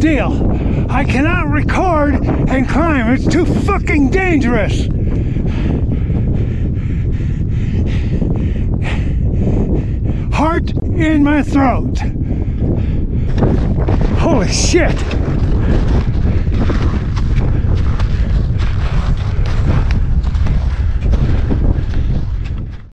deal. I cannot record and climb. It's too fucking dangerous. Heart in my throat. Holy shit.